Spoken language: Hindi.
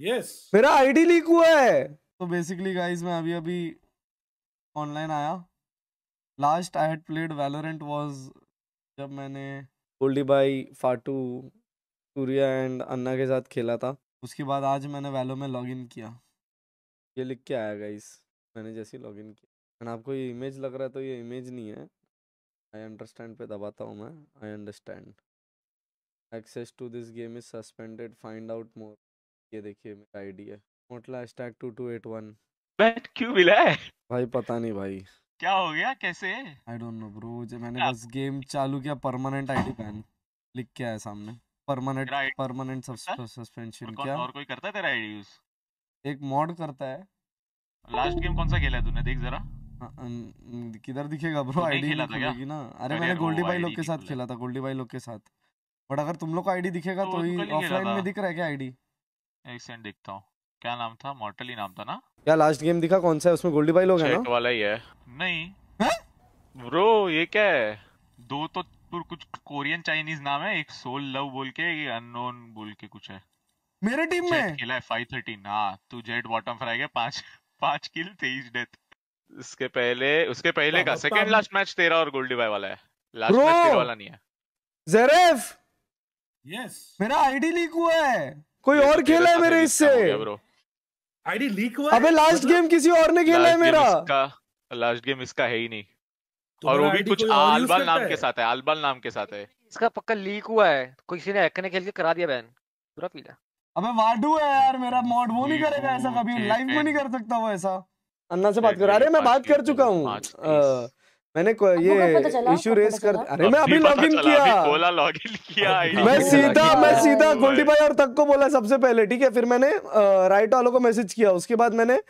यस मेरा आईडी लीक हुआ है। तो बेसिकली गाइस मैं अभी अभी ऑनलाइन आया। Last I had played Valorant was जब मैंने गोल्डी बाई फाटू सूर्या एंड अन्ना के साथ खेला था। उसके बाद आज मैंने वैलो में लॉगिन किया। ये लिख के आया गाइस मैंने जैसे ही लॉगिन किया। एंड आपको ये इमेज लग रहा है तो ये इमेज नहीं है। आई अंडरस्टैंड पे दबाता हूँ मैं। I understand access to this game is suspended find out more ये देखिए मेरा आईडी है। मोटला hashtag two two eight one bat क्यों मिला है? भाई पता नहीं भाई। क्या हो गया? कैसे? आई डोंट नो ब्रो जो मैंने बस गेम चालू किया परमानेंट आईडी बैन लिख के आया सामने। परमानेंट परमानेंट सस्पेंशन क्या। और कोई करता है तेरा आईडी यूज़ एक मॉड करता है। लास्ट गेम कौन सा खेला है तूने? देख जरा। हाँ, किधर दिखेगा ब्रो तू आईडी क्या? ना। अरे मैंने गोल्डी बाई लोग के साथ खेला था गोल्डी बाई लोग के साथ। बट अगर तुम लोग का आईडी दिखेगा तो तो ही कल ऑफलाइन में दिख रहा है क्या आईडी एक सेकंड देखता हूँ। क्या नाम था? मॉर्टल ही नाम था ना? क्या लास्ट गेम दिखा कौन सा है? उसमें गोल्डी बाई लोग है चैट ना वाला ही है। नहीं। ब्रो ये क्या है? दो तो तो कुछ कोरियन चाइनीज़ नाम है एक सोल लव बोल के एक अननोन बोल के कुछ है। मेरे टीम में? खेला है फाइव थर्टीन हाँ तू जेट बॉटम फ्राई गया पाँच पाँच किल तेईस डेथ इसके पहले उसके पहले का सेकंड लास्ट मैच तेरा और गोल्डी बाय वाला है। लास्ट मैच तेरा वाला नहीं है। जेरेफ यस मेरा आईडी लीक हुआ है। कोई तो और खेला है मेरे इससे? हो गया ब्रो आईडी लीक हुआ अबे लास्ट गेम किसी और ने खेला है मेरा। लास्ट गेम इसका है ही नहीं। और वो भी कुछ आलबाल नाम के साथ है आलबाल नाम के साथ है। इसका पक्का लीक हुआ है। किसी ने हैकर ने खेल के करा दिया बैन? पूरा पीला। अबे वाडू है यार मेरा मॉड वो नहीं करेगा ऐसा कभी। लाइव में नहीं कर सकता वो ऐसा। अन्ना से बात कर अरे मैं बात कर चुका हूँ। मैंने को- पता ये इशू रेस कर अरे मैं अभी लॉग लॉगिन किया। बोला बोला लॉगिन किया मैं सीधा मैं सीधा गोल्डी भाई और तक को बोला सबसे पहले ठीक है? फिर मैंने राइट वालों को मैसेज किया। उसके बाद मैंने